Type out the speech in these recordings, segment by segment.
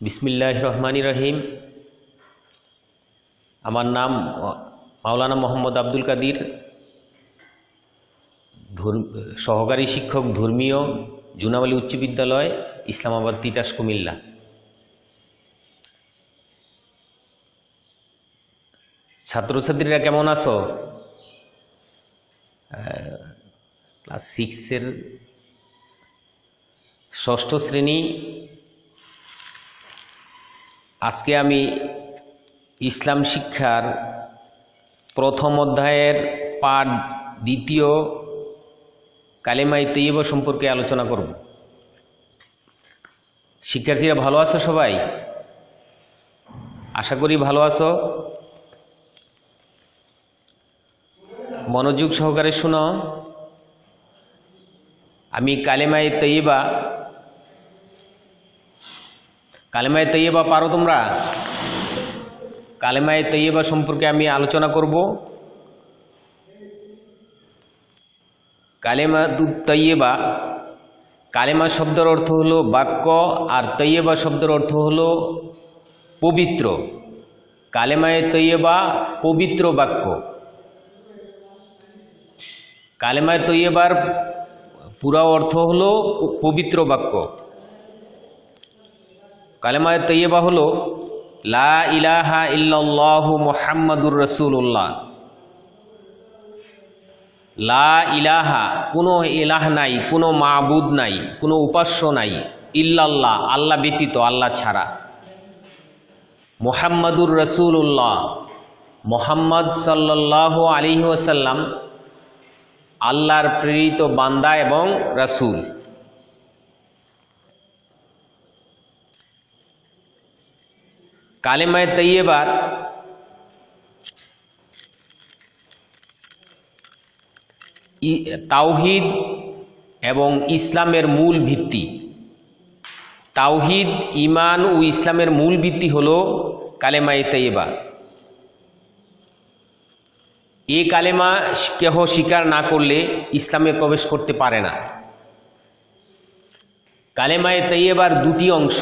বিসমিল্লাহ রহমান রহিম। আমার নাম মাওলানা মোহাম্মদ আব্দুল কাদির। সহকারী শিক্ষক ধর্মীয় জুনাওয়ালি উচ্চ বিদ্যালয়, ইসলামাবাদ, তিতাস, কুমিল্লা। ছাত্রছাত্রীরা কেমন আছো? ক্লাস সিক্সের ষষ্ঠ শ্রেণি আজকে আমি ইসলাম শিক্ষার প্রথম অধ্যায়ের পাঠ দ্বিতীয় কালেমাই তৈব সম্পর্কে আলোচনা করব। শিক্ষার্থীরা ভালো আছো সবাই? আশা করি ভালো আছো। মনোযোগ সহকারে শুনো। আমি কালেমাই তৈবা কালেমায় তৈয়বা পারো তোমরা? কালেমায় তৈয়বা সম্পর্কে আমি আলোচনা করব। কালেমা তৈয়বা। কালেমা শব্দের অর্থ হলো বাক্য আর তৈয়বা শব্দের অর্থ হলো পবিত্র। কালেমায় তৈয়বা পবিত্র বাক্য। কালেমায় তৈয়বার পুরা অর্থ হলো পবিত্র বাক্য। কালেমায় তৈয়বা হলো, লা ইলাহা ইল্লাল্লাহ মুহাম্মাদুর রসুল্লাহ লা ইলাহা, কোনো ইলাহ নাই, কোনো মাবুদ নাই, কোনো উপাস্য নাই, ইল্লাল্লাহ, আল্লাহ ব্যতীত, আল্লাহ ছাড়া। মোহাম্মদুর রসুল্লাহ মোহাম্মদ সাল্লাহ আলী ওসাল্লাম আল্লাহর প্রেরিত বান্দা এবং রসুল। কালেমায় তৈয়বার তাওহিদ এবং ইসলামের মূল ভিত্তি। তাওহিদ ইমান ও ইসলামের মূল ভিত্তি হল কালেমায় তৈয়বা এ কালেমা কেহ স্বীকার না করলে ইসলামে প্রবেশ করতে পারে না। কালেমায় তৈয়বার দুটি অংশ।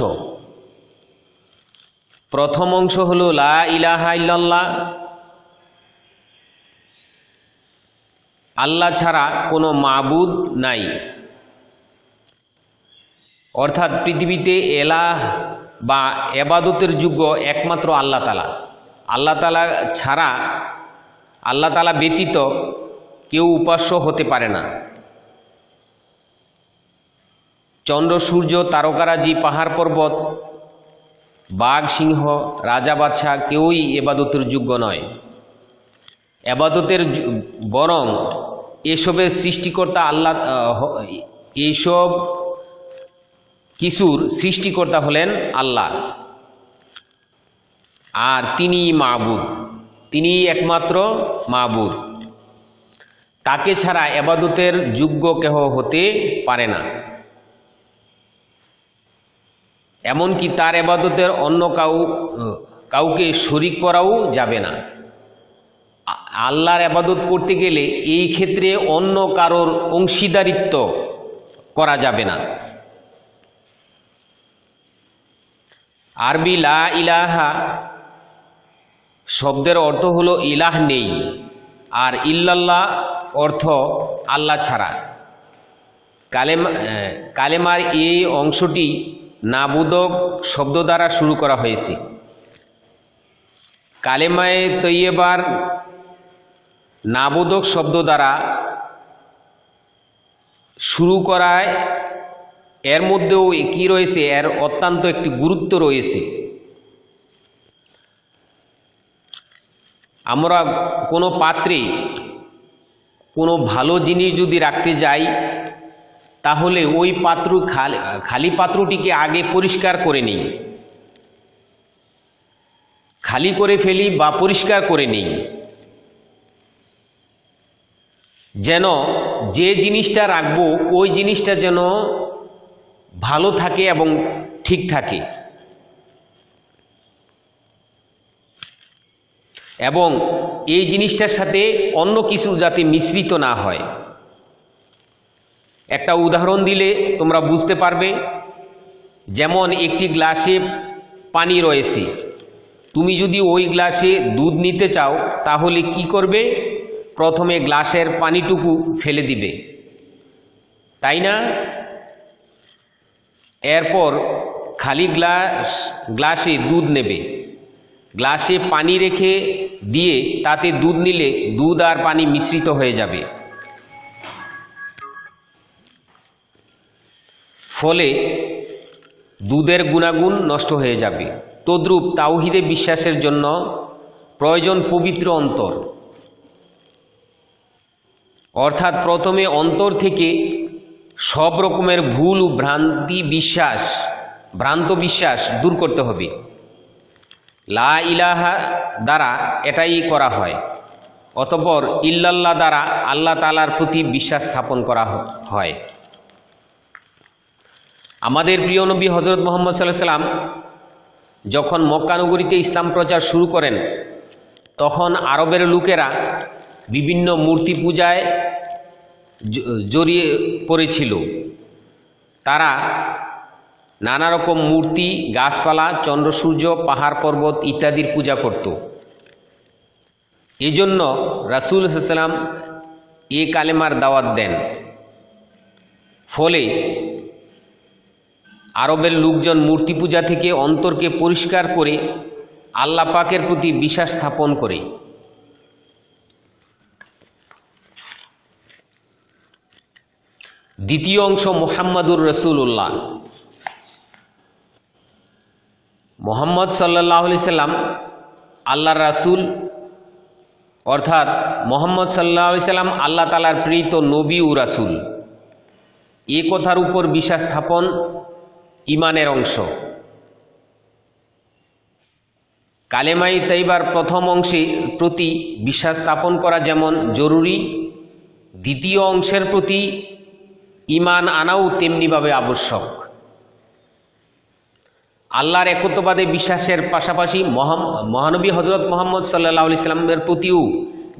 প্রথম অংশ হল লা ইলাহা ইল্লাল্লাহ। আল্লাহ ছাড়া কোনো মাবুদ নাই। অর্থাৎ পৃথিবীতে এলাহ বা এবাদতের যোগ্য একমাত্র আল্লাহ তালা আল্লাহ তালা ছাড়া, আল্লাহ তালা ব্যতীত কেউ উপাস্য হতে পারে না। চন্দ্র, সূর্য, তারকারাজি, পাহাড় পর্বত বাঘ, সিংহ, রাজা, বাদশাহ কেউই এবাদতের যোগ্য নয়। এবাদতের বরং এসবের সৃষ্টিকর্তা আল্লাহ এইসব কিছুর সৃষ্টিকর্তা হলেন আল্লাহ। আর তিনি মাহবুদ তিনি একমাত্র মাহবুদ তাকে ছাড়া এবাদতের যোগ্য কেহ হতে পারে না। এমনকি তার এবাদতের অন্য কাউ কাউকে শরিক করাও যাবে না। আল্লাহর আবাদত করতে গেলে এই ক্ষেত্রে অন্য কারোর অংশীদারিত্ব করা যাবে না। আরবি লা ইলাহা শব্দের অর্থ হলো ইলাহ নেই, আর ইল্লাল্লাহ অর্থ আল্লাহ ছাড়া। কালেমা কালেমার এই অংশটি নাবুদক শব্দ দ্বারা শুরু করা হয়েছে। কালেমায় তৈয়বার নাবোধক শব্দ দ্বারা শুরু করায়, এর মধ্যেও কি রয়েছে, এর অত্যন্ত একটি গুরুত্ব রয়েছে। আমরা কোনো পাত্রে কোনো ভালো জিনিস যদি রাখতে যাই তাহলে ওই পাত্র খালি খালি পাত্রটিকে আগে পরিষ্কার করে নিই। খালি করে ফেলি বা পরিষ্কার করে নিই। যেন যে জিনিসটা রাখব, ওই জিনিসটা যেন ভালো থাকে এবং ঠিক থাকে। এবং এই জিনিসটার সাথে অন্য কিছু যাতে মিশ্রিত না হয়। একটা উদাহরণ দিলে তোমরা বুঝতে পারবে, যেমন একটি গ্লাসে পানি রয়েছে। তুমি যদি ওই গ্লাসে দুধ নিতে চাও, তাহলে কি করবে? প্রথমে গ্লাসের পানিটুকু ফেলে দিবে। তাই না? এরপর খালি গ্লাস, গ্লাসে দুধ নেবে। গ্লাসে পানি রেখে দিয়ে তাতে দুধ নিলে দুধ আর পানি মিশ্রিত হয়ে যাবে। ফলে দুধের গুণাগুণ নষ্ট হয়ে যাবে। তদ্রূপ তাওহিদে বিশ্বাসের জন্য প্রয়োজন পবিত্র অন্তর। অর্থাৎ প্রথমে অন্তর থেকে সব রকমের ভুল ও ভ্রান্তি বিশ্বাস, ভ্রান্ত বিশ্বাস দূর করতে হবে। লা ইলাহা দ্বারা এটাই করা হয়। অতপর ইল্লাল্লাহ দ্বারা আল্লাহ তালার প্রতি বিশ্বাস স্থাপন করা হয়। আমাদের প্রিয় নবী হজরত মোহাম্মদ সাল্লাহ সাল্লাম যখন মক্কানগরীতে ইসলাম প্রচার শুরু করেন, তখন আরবের লোকেরা বিভিন্ন মূর্তি পূজায় জড়িয়ে পড়েছিল। তারা নানা রকম মূর্তি, গাছপালা চন্দ্রসূর্য পাহাড়, পর্বত ইত্যাদির পূজা করত। এজন্য রাসুল সাল্লাম এ কালেমার দাওয়াত দেন। ফলে আরবের লোকজন মূর্তি পূজা থেকে অন্তরকে পরিষ্কার করে আল্লাহ পাকের প্রতি বিশ্বাস স্থাপন করে। দ্বিতীয় অংশ মোহাম্মদুর রসুল্লাহ মোহাম্মদ সাল্লাহ সাল্লাম আল্লাহর রাসুল, অর্থাৎ মোহাম্মদ সাল্লাহ সাল্লাম আল্লাহ তালার প্রেরিত নবী ও রাসুল। এ কথার উপর বিশ্বাস স্থাপন ইমানের অংশ। কালেমাই তাইবার প্রথম অংশে প্রতি বিশ্বাস স্থাপন করা যেমন জরুরি, দ্বিতীয় অংশের প্রতি ইমান আনাও তেমনিভাবে আবশ্যক। আল্লাহর একত্ববাদে বিশ্বাসের পাশাপাশি মহানবী হজরত মোহাম্মদ সাল্লাহ ইসলামের প্রতিও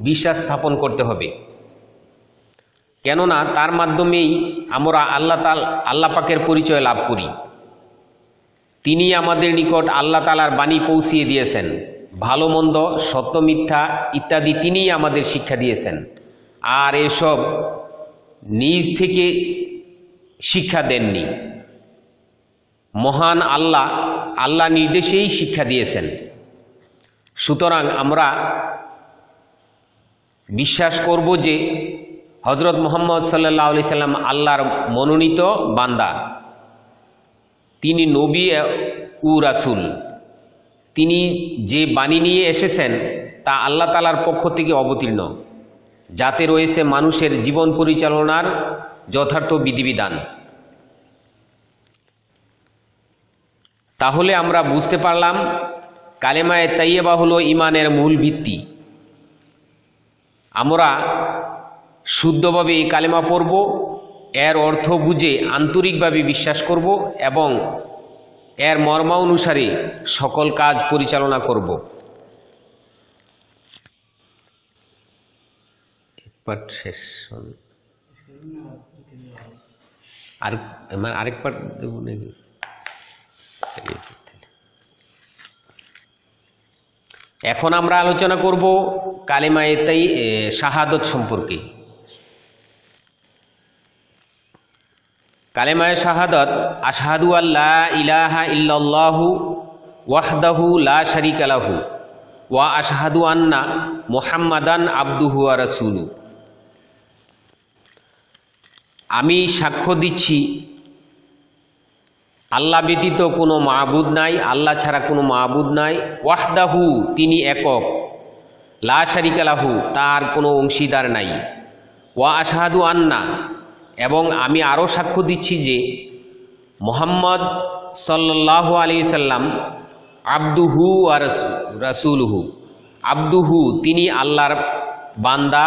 বিশ্বাস স্থাপন করতে হবে। কেননা তার মাধ্যমেই আমরা আল্লাহ তাল, আল্লাহ পাকের পরিচয় লাভ করি। তিনি আমাদের নিকট আল্লাহ তালার বাণী পৌঁছিয়ে দিয়েছেন। ভালো মন্দ, সত্য মিথ্যা ইত্যাদি তিনিই আমাদের শিক্ষা দিয়েছেন। আর এসব নিজ থেকে শিক্ষা দেননি। মহান আল্লাহ আল্লাহ নির্দেশেই শিক্ষা দিয়েছেন। সুতরাং আমরা বিশ্বাস করব যে হজরত মোহাম্মদ সাল্লাহ সাল্লাম আল্লাহর মনোনীত বান্দা। তিনি নবী উ রাসুল। তিনি যে বাণী নিয়ে এসেছেন, তা আল্লাহ তালার পক্ষ থেকে অবতীর্ণ। যাতে রয়েছে মানুষের জীবন পরিচালনার যথার্থ বিধিবিধান। তাহলে আমরা বুঝতে পারলাম, কালেমায় তাইয়েবা হলো ইমানের মূল ভিত্তি। আমরা শুদ্ধভাবে এই কালেমা পড়ব এর অর্থ বুঝে আন্তরিকভাবে বিশ্বাস করব এবং এর মর্মা অনুসারে সকল কাজ পরিচালনা করব। আরেক পার্ট দেবো এখন আমরা আলোচনা করব কালেমায়ে তাই শাহাদত সম্পর্কে। কালেমায় শাহাদত, আশাহাদু আল্লাহ ইলাহা ইল্লাল্লাহু ওয়াহদাহু লা শারিকা লাহু ওয়া আশাহাদু আন্না মোহাম্মাদান আব্দুহু আর রাসূলু। আমি সাক্ষ্য দিচ্ছি, আল্লাহ ব্যতীত কোনো মাহবুদ নাই, আল্লাহ ছাড়া কোনো মাহবুদ নাই, ওয়াহদাহু তিনি একক, লা শারিকালাহু তার কোনো অংশীদার নাই। ওয়া আশাহাদু আন্না এবং আমি আরও সাক্ষ্য দিচ্ছি যে মোহাম্মদ সাল্লাহ আলি সাল্লাম আব্দুহু আর রাসুলহু। আব্দুহু, তিনি আল্লাহর বান্দা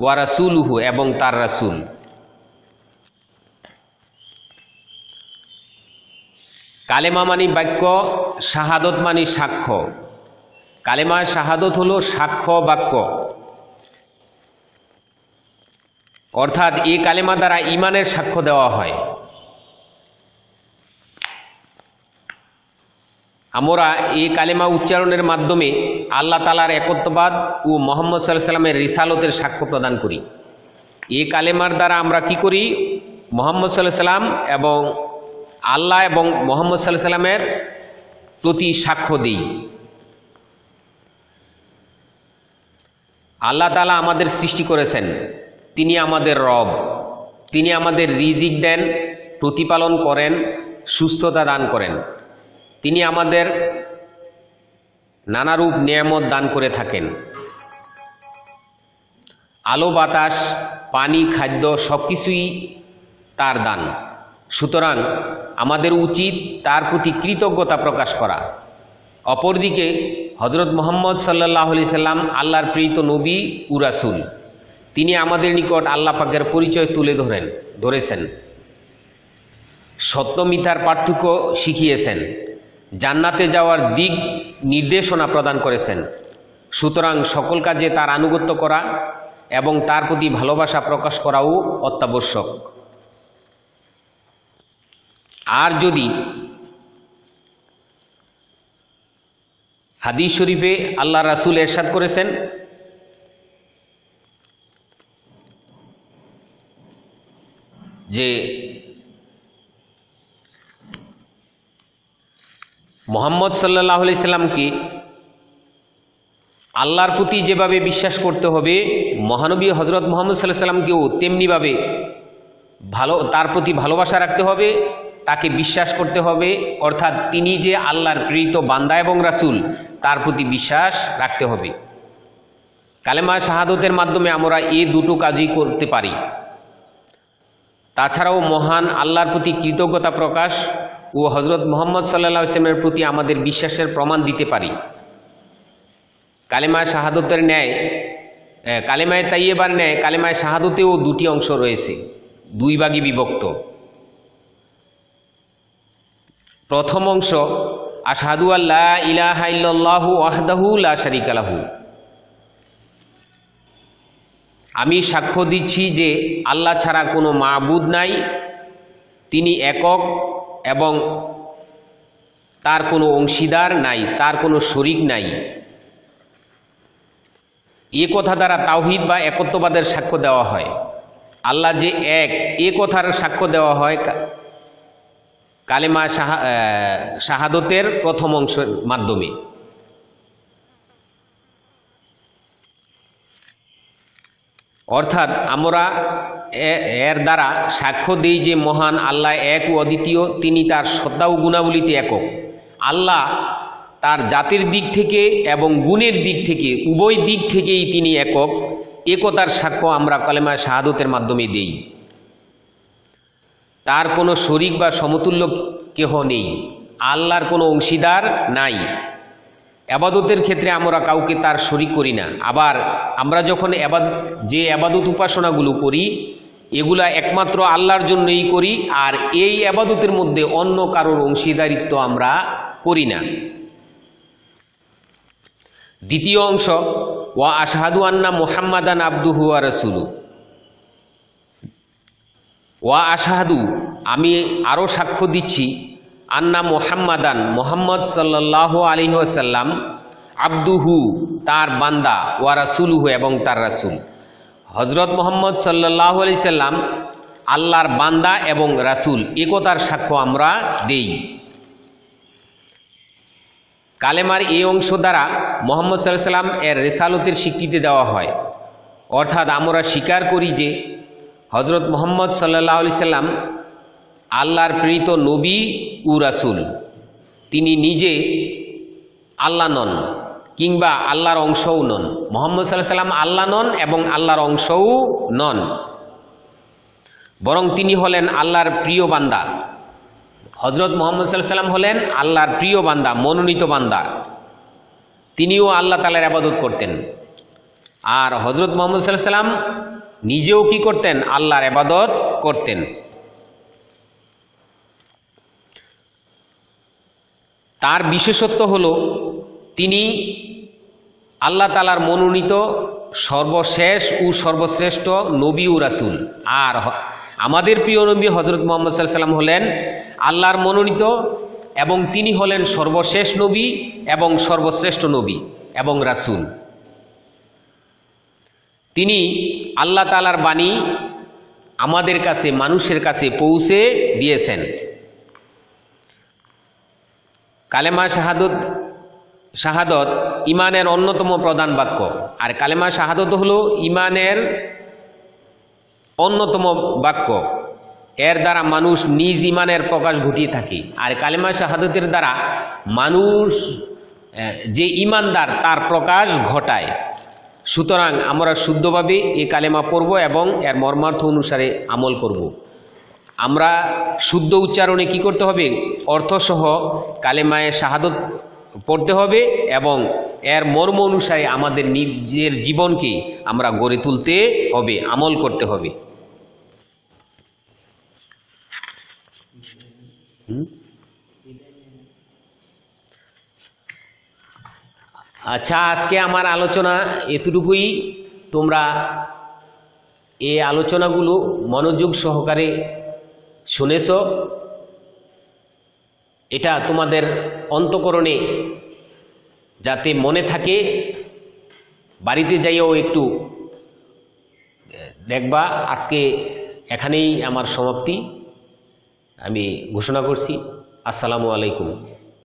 ওয়া রাসুলহু এবং তার রাসুল। কালেমা মানি বাক্য, শাহাদত মানি সাক্ষ্য। কালেমা শাহাদত হলো সাক্ষ্য বাক্য। অর্থাৎ এই কালেমা দ্বারা ইমানের সাক্ষ্য দেওয়া হয়। আমরা এই কালেমা উচ্চারণের মাধ্যমে আল্লাহ তালার একত্ববাদ ও মোহাম্মদ সাল্লাহ সাল্লামের রিসালতের সাক্ষ্য প্রদান করি। এই কালেমার দ্বারা আমরা কি করি? মোহাম্মদ সাল্লাহ সাল্লাম এবং আল্লাহ এবং মোহাম্মদ সাল্লাহ সাল্লামের প্রতি সাক্ষ্য দিই। আল্লাহ তালা আমাদের সৃষ্টি করেছেন। তিনি আমাদের রব। তিনি আমাদের রিজিক দেন, প্রতিপালন করেন, সুস্থতা দান করেন। তিনি আমাদের নানারূপ নিয়ামত দান করে থাকেন। আলো, বাতাস, পানি, খাদ্য সব কিছুই তার দান। সুতরাং আমাদের উচিত তার প্রতি কৃতজ্ঞতা প্রকাশ করা। অপরদিকে হজরত মোহাম্মদ সাল্লাহ আলি সাল্লাম আল্লাহর প্রীত নবী উরাসুল তিনি আমাদের নিকট আল্লাহ পাকের পরিচয় তুলে ধরেন, ধরেছেন। সত্য পার্থক্য শিখিয়েছেন, জান্নাতে যাওয়ার দিক নির্দেশনা প্রদান করেছেন। সুতরাং সকল কাজে তার আনুগত্য করা এবং তার প্রতি ভালোবাসা প্রকাশ করাও অত্যাবশ্যক। আর যদি হাদিস শরীফে আল্লাহ রাসুল এরশাদ করেছেন যে মোহাম্মদ সাল্লাহ আলি সাল্লামকে আল্লাহর প্রতি যেভাবে বিশ্বাস করতে হবে, মহানবী হজরত মোহাম্মদ সাল্লাহ সাল্লামকেও তেমনিভাবে ভালো, তার প্রতি ভালোবাসা রাখতে হবে, তাকে বিশ্বাস করতে হবে, অর্থাৎ তিনি যে আল্লাহর প্রেরিত বান্দা এবং রাসুল, তার প্রতি বিশ্বাস রাখতে হবে। কালেমা শাহাদতের মাধ্যমে আমরা এই দুটো কাজই করতে পারি। তাছাড়াও মহান আল্লাহর প্রতি কৃতজ্ঞতা প্রকাশ ও হজরত মোহাম্মদ সাল্লা ইসলামের প্রতি আমাদের বিশ্বাসের প্রমাণ দিতে পারি। কালেমায় শাহাদতের ন্যায় কালেমায় তাইয়েবার ন্যায়, কালেমায় শাহাদতেও দুটি অংশ রয়েছে, দুই ভাগে বিভক্ত। প্রথম অংশ, আশাহাদু আল্লাহ ইলাহা ইল্লাল্লাহু ওয়াহদাহু লা শারিকা লাহু। আমি সাক্ষ্য দিচ্ছি যে আল্লাহ ছাড়া কোনো মাবুদ নাই, তিনি একক এবং তার কোনো অংশীদার নাই, তার কোনো শরিক নাই। এ কথা দ্বারা তাওহিদ বা একত্ববাদের সাক্ষ্য দেওয়া হয়। আল্লাহ যে এক, এ কথার সাক্ষ্য দেওয়া হয় কালেমা শাহাদতের প্রথম অংশের মাধ্যমে। অর্থাৎ আমরা এর দ্বারা সাক্ষ্য দিই যে মহান আল্লাহ এক ও অদ্বিতীয়, তিনি তার সত্তা ও গুণাবলিতে একক। আল্লাহ তার জাতির দিক থেকে এবং গুণের দিক থেকে, উভয় দিক থেকেই তিনি একক। একতার সাক্ষ্য আমরা কালেমা শাহাদতের মাধ্যমে দেই। তার কোনো শরিক বা সমতুল্য কেহ নেই। আল্লাহর কোনো অংশীদার নাই। আবাদতের ক্ষেত্রে আমরা কাউকে তার শরিক করি না। আবার আমরা যখন এবাদ যে আবাদত উপাসনাগুলো করি, এগুলা একমাত্র আল্লাহর জন্যই করি, আর এই আবাদতের মধ্যে অন্য কারোর অংশীদারিত্ব আমরা করি না। দ্বিতীয় অংশ, ওয়া আশাহাদু আন্না মোহাম্মাদান আব্দুহু ওয়া রসুলু ওয়া আশাহাদু, আমি আরও সাক্ষ্য দিচ্ছি আন্না মোহাম্মাদান, মোহাম্মদ সাল্লাহ আলিহাসাল্লাম আব্দুহু, তার বান্দা, ওয়া রাসুলহু এবং তার রাসুল। হজরত মোহাম্মদ সাল্লাহ আলি সাল্লাম আল্লাহর বান্দা এবং রাসুল, একতার সাক্ষ্য আমরা দেই। কালেমার এই অংশ দ্বারা মোহাম্মদ সাল্লাহ সাল্লাম এর রেসালতের স্বীকৃতি দেওয়া হয়। অর্থাৎ আমরা স্বীকার করি যে হজরত মোহাম্মদ সাল্লাহ আলি সাল্লাম আল্লাহর প্রেরিত নবী উ রাসুল। তিনি নিজে আল্লাহ নন, কিংবা আল্লাহর অংশও নন। মোহাম্মদ সাল্লাহ সাল্লাম আল্লাহ নন এবং আল্লাহর অংশও নন। বরং তিনি হলেন আল্লাহর প্রিয় বান্দা। হজরত মোহাম্মদ সাল্লাহ সাল্লাম হলেন আল্লাহর প্রিয় বান্দা, মনোনীত বান্দা। তিনিও আল্লাহ তালার আবাদত করতেন। আর হজরত মোহাম্মদ সাল্লাহ সাল্লাম নিজেও কি করতেন? আল্লাহর আবাদত করতেন। তার বিশেষত্ব হল, তিনি আল্লাহ তালার মনোনীত সর্বশেষ ও সর্বশ্রেষ্ঠ নবী ও রাসুল। আর আমাদের প্রিয় নবী হজরত মোহাম্মদ সাল্লাম হলেন আল্লাহর মনোনীত এবং তিনি হলেন সর্বশেষ নবী এবং সর্বশ্রেষ্ঠ নবী এবং রাসূল। তিনি আল্লাহ তালার বাণী আমাদের কাছে, মানুষের কাছে পৌঁছে দিয়েছেন। কালেমা শাহাদত শাহাদত ইমানের অন্যতম প্রধান বাক্য। আর কালেমা শাহাদত হলো ইমানের অন্যতম বাক্য। এর দ্বারা মানুষ নিজ ইমানের প্রকাশ ঘটিয়ে থাকে। আর কালেমা শাহাদতের দ্বারা মানুষ যে ইমানদার তার প্রকাশ ঘটায়। সুতরাং আমরা শুদ্ধভাবে এই কালেমা পড়ব এবং এর মর্মার্থ অনুসারে আমল করব। আমরা শুদ্ধ উচ্চারণে কি করতে হবে? অর্থসহ কালেমায় শাহাদত পড়তে হবে এবং এর মর্ম অনুসারে আমাদের নিজের জীবনকে আমরা গড়ে তুলতে হবে, আমল করতে হবে। আচ্ছা আজকে আমার আলোচনা এতটুকুই। তোমরা এই আলোচনাগুলো মনোযোগ সহকারে শুনেছ? এটা তোমাদের অন্তকরণে যাতে মনে থাকে, বাড়িতে যাইও একটু, দেখবা আজকে এখানেই আমার সমাপ্তি। আমি ঘোষণা করছি, আসসালামু আলাইকুম।